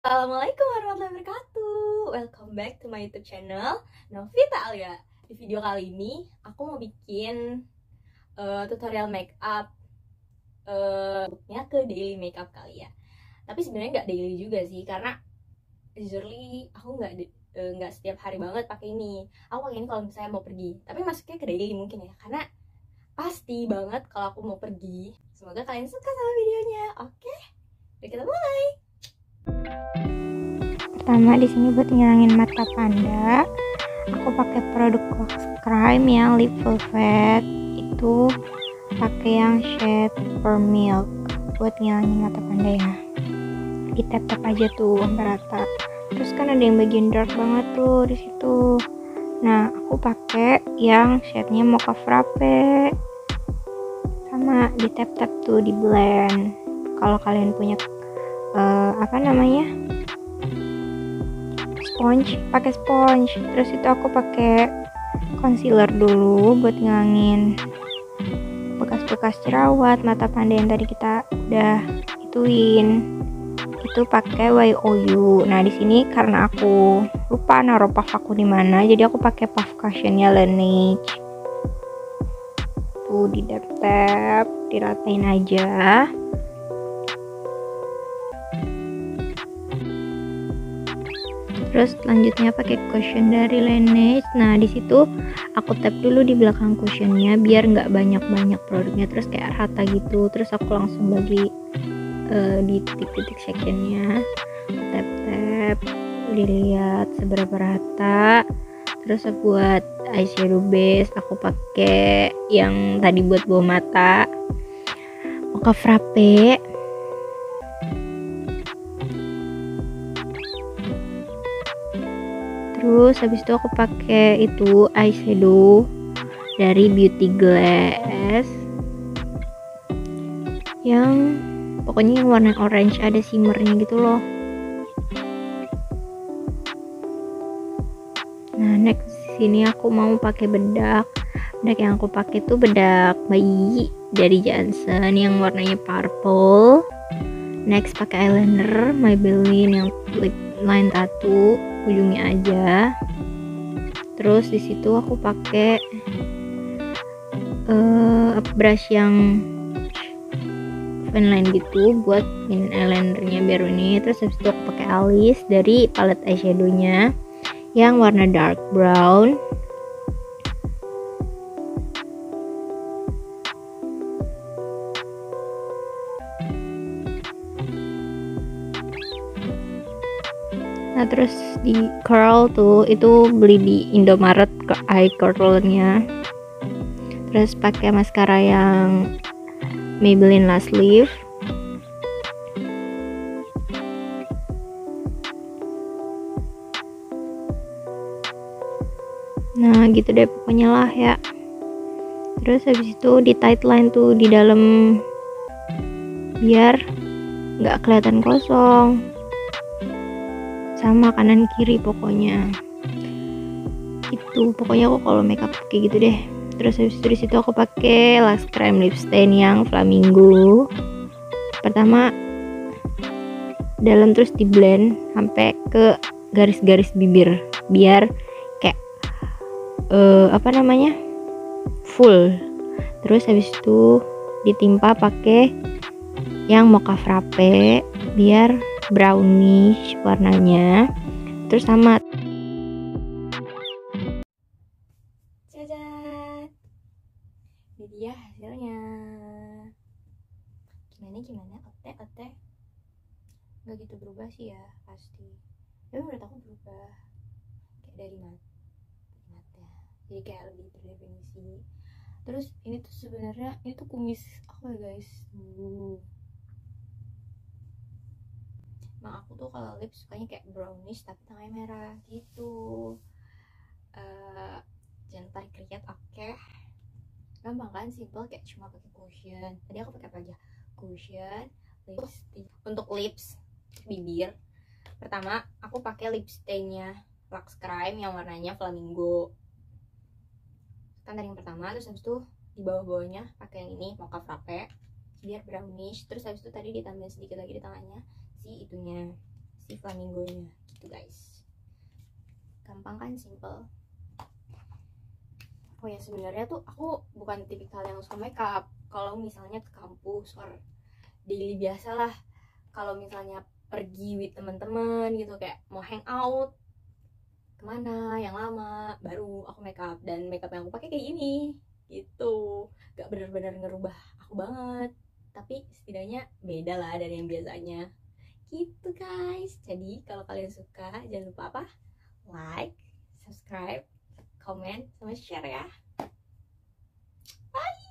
Assalamualaikum warahmatullahi wabarakatuh. Welcome back to my youtube channel Novita Alia. Di video kali ini aku mau bikin uh, tutorial makeup uh, ke daily makeup kali ya. Tapi sebenarnya nggak daily juga sih Karena usually aku nggak uh, nggak setiap hari banget pakai ini. Aku pakai ini kalau misalnya mau pergi Tapi masuknya ke daily mungkin ya Karena pasti banget kalau aku mau pergi. Semoga kalian suka sama videonya Oke, okay? kita mulai Pertama di sini buat ngilangin mata panda, aku pakai produk wax crime yang lip velvet itu pakai yang shade for milk buat ngilangin mata panda ya. Di tap tap aja tuh sampai rata. Terus kan ada yang bagian dark banget tuh di situ. Nah, aku pakai yang shade-nya mocha frappe. Sama di tap tap tuh di blend. Kalau kalian punya uh, apa namanya? Sponge pakai sponge. Terus itu aku pakai concealer dulu buat ngilangin bekas-bekas jerawat mata panda yang tadi kita udah ituin. Itu pakai YOU nah di sini karena aku lupa naruh puff aku di mana jadi aku pakai puff cushionnya Laneige. Tuh di tap diratain aja terus selanjutnya pakai cushion dari Laneige nah di situ aku tap dulu di belakang cushionnya biar nggak banyak banyak produknya terus kayak rata gitu. Terus aku langsung bagi uh, di titik-titik sectionnya. Tap tap dilihat seberapa rata. Terus buat eyeshadow base aku pakai yang tadi buat bawah mata. Mocha Frappe habis itu aku pakai itu eyeshadow dari Beauty Glass. Yang pokoknya yang warna orange ada shimmernya gitu loh. Nah next sini aku mau pakai bedak. Bedak yang aku pakai tuh bedak bayi dari Johnson yang warnanya purple. Next pakai eyeliner Maybelline yang lip line tattoo ujungnya aja terus di situ aku pakai uh, brush yang line gitu buat min eyelinernya biar ini. Terus habis itu aku pakai alis dari palette eyeshadownya yang warna dark brown nah terus di curl tuh itu beli di Indomaret ke eye curlernya terus pakai maskara yang Maybelline Last Leaf. Nah gitu deh pokoknya lah ya. Terus habis itu di tight line tuh di dalam biar nggak kelihatan kosong sama kanan kiri pokoknya. Itu pokoknya aku kalau makeup kayak gitu deh. Terus habis itu di situ aku pakai last cream lip stain yang flamingo. Pertama dalam terus di blend sampai ke garis-garis bibir biar kayak uh, apa namanya? Full. Terus habis itu ditimpa pakai yang mocha frappe biar brownish warnanya. Terus sama. Cacat. Ini dia hasilnya. Gimana gimana? Ote ote. Nggak gitu berubah sih ya pasti. Tapi menurut aku berubah. Kayak dari mat mata jadi kayak lebih terdefinisi. Terus ini tuh sebenarnya ini tuh kumis aku ya guys? Uh Nah aku tuh kalau lip sukanya kayak brownish tapi tengahnya merah gitu. Uh, jangan tarik keringat oke? Okay. gampang kan? Simple kayak cuma pakai cushion. Tadi aku pakai apa aja? Cushion lipstick. Untuk lips bibir. Pertama aku pakai lip stainnya Lux Crime yang warnanya flamingo. Kan dari yang pertama terus habis itu di bawah-bawahnya pakai yang ini mocha frappe. Biar brownish. Terus habis itu tadi ditambahin sedikit lagi di tangannya itunya si flamingonya gitu guys. Gampang kan? Simple. Oh ya sebenarnya tuh aku bukan tipikal yang suka makeup. Kalau misalnya ke kampus or daily biasa lah. Kalau misalnya pergi with teman-teman gitu kayak mau hangout ke mana yang lama baru aku makeup. Dan makeup yang aku pakai kayak gini gitu. Gak bener-bener ngerubah aku banget. Tapi setidaknya beda lah dari yang biasanya gitu guys. Jadi kalau kalian suka jangan lupa apa? Like subscribe comment sama share ya. Bye